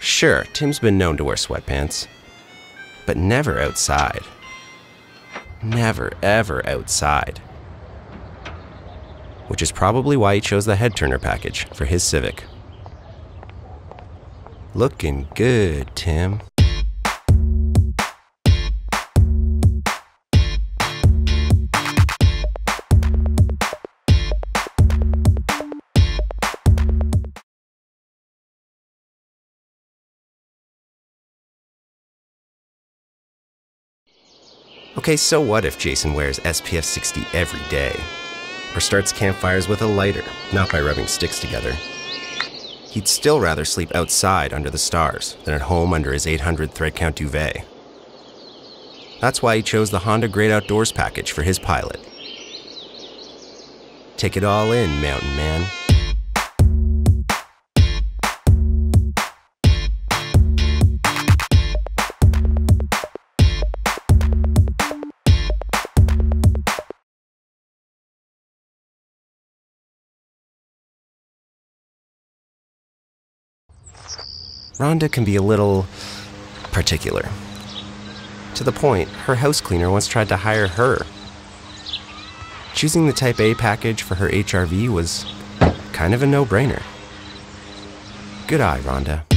Sure, Tim's been known to wear sweatpants, but never outside. Never, ever outside. Which is probably why he chose the head turner package for his Civic. Looking good, Tim. Okay, so what if Jason wears SPF 60 every day? Or starts campfires with a lighter, not by rubbing sticks together? He'd still rather sleep outside under the stars than at home under his 800 thread count duvet. That's why he chose the Honda Great Outdoors package for his pilot. Take it all in, mountain man. Rhonda can be a little particular. To the point, her house cleaner once tried to hire her. Choosing the Type A package for her HRV was kind of a no brainer. Good eye, Rhonda.